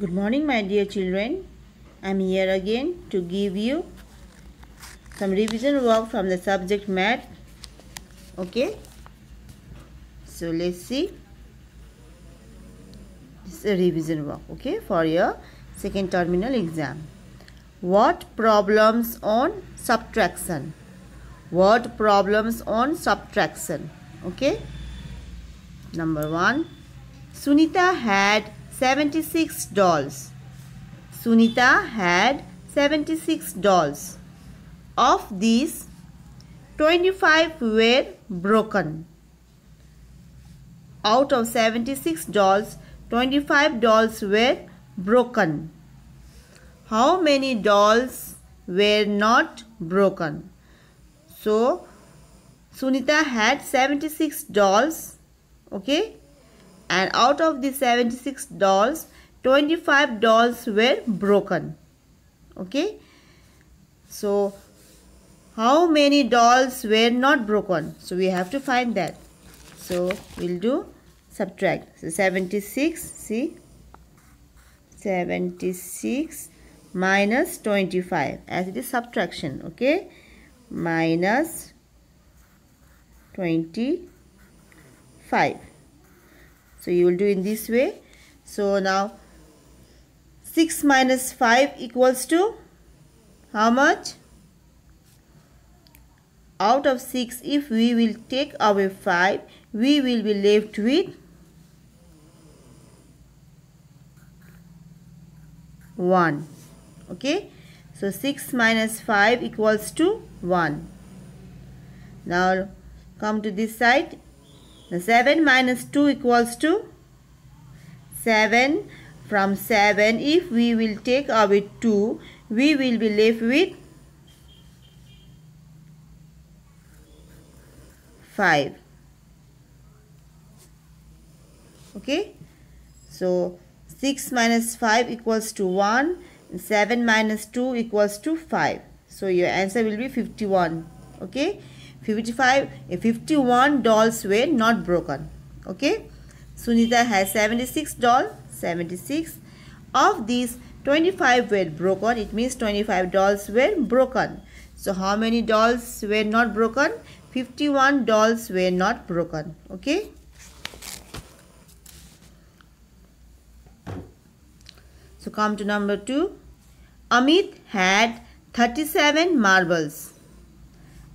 Good morning, my dear children. I'm here again to give you some revision work from the subject math. Okay, so let's see. This is a revision work, okay, for your second terminal exam. What problems on subtraction? What problems on subtraction? Okay, number one. Sunita had 76 dolls. Sunita had 76 dolls. Of these, 25 were broken. Out of 76 dolls, 25 dolls were broken. How many dolls were not broken? So, Sunita had 76 dolls. Okay and out of the 76 dolls 25 dolls were broken. Okay? So how many dolls were not broken? So we have to find that. So we'll do subtract. So 76 see? 76 minus 25 as it is subtraction okay? Minus 25 so you will do in this way. So now 6 minus 5 equals to how much? Out of 6 if we will take away 5 we will be left with 1 okay? So 6 minus 5 equals to 1 now come to this side 7 minus 2 equals to 7 from 7 if we will take away 2 we will be left with 5 okay? So 6 minus 5 equals to 1 7 minus 2 equals to 5 so your answer will be 51 okay 55 51 dolls were not broken okay? Sunita has 76 dolls 76 of these 25 were broken it means 25 dolls were broken. So how many dolls were not broken? 51 dolls were not broken okay? So come to number 2 amit had 37 marbles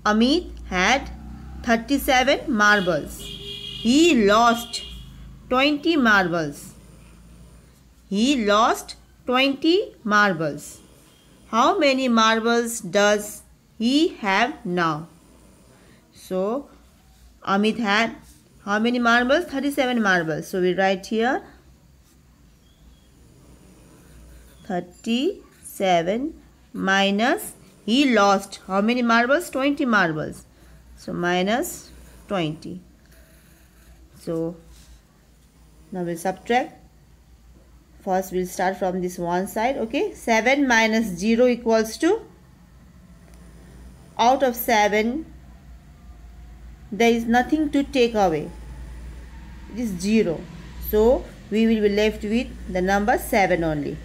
amit had 37 marbles. He lost 20 marbles. He lost 20 marbles. How many marbles does he have now? So, Amit had how many marbles? 37 marbles. So, we write here 37 minus he lost. How many marbles? 20 marbles. So minus 20 so now we'll subtract. First we'll start from this one side okay? 7 minus 0 equals to? Out of 7 there is nothing to take away. It is 0 so we will be left with the number 7 only.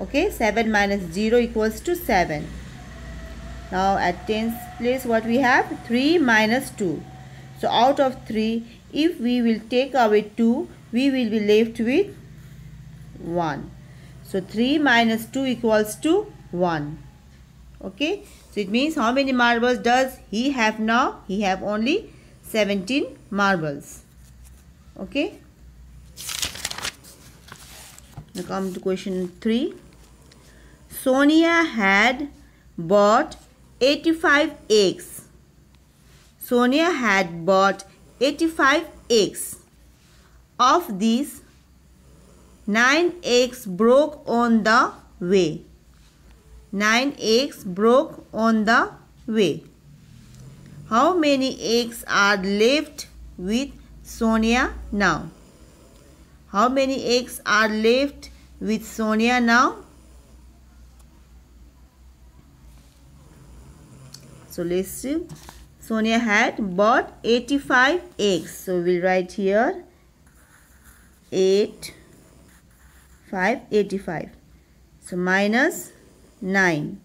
Okay? 7 minus 0 equals to 7 now at tens place what we have? 3 minus 2. So out of 3, if we will take away 2, we will be left with 1. So 3 minus 2 equals to 1. Okay. So it means how many marbles does he have now? He have only 17 marbles. Okay. Now come to question 3. Sonia had bought 85 eggs. Sonia had bought 85 eggs. Of these, 9 eggs broke on the way. 9 eggs broke on the way. How many eggs are left with Sonia now? How many eggs are left with Sonia now? So let's see. Sonia had bought 85 eggs. So we'll write here 8, 585 so minus 9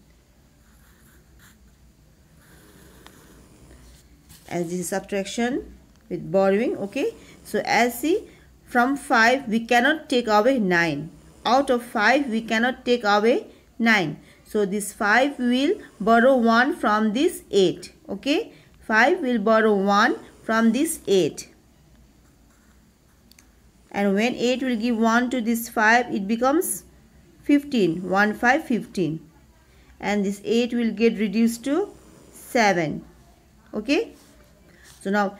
as this is subtraction with borrowing okay? So as see from 5 we cannot take away 9 out of 5 we cannot take away 9 so this 5 will borrow 1 from this 8 okay? 5 will borrow 1 from this 8 and when 8 will give 1 to this 5 it becomes 15 1 5 15 and this 8 will get reduced to 7 okay? So now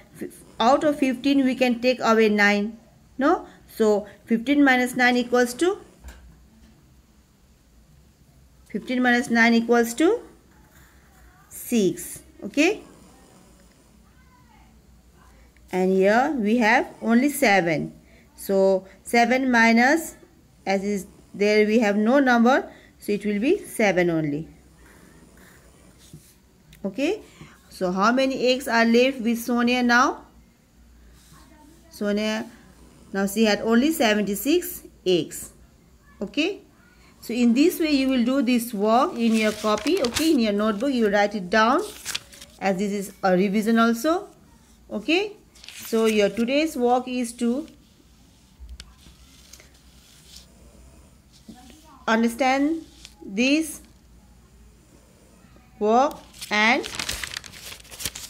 out of 15 we can take away 9. No? So 15 minus 9 equals to 15 minus 9 equals to 6. Okay? And here we have only 7. So 7 minus as is there we have no number so it will be 7 only. Okay? So how many eggs are left with Sonia now? Sonia, now she had only 76 eggs. Okay. So in this way you will do this work in your copy. Okay. In your notebook you write it down as this is a revision also. Okay. So your today's work is to understand this work and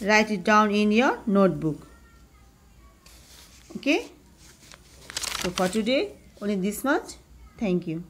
write it down in your notebook okay so for today only this much thank you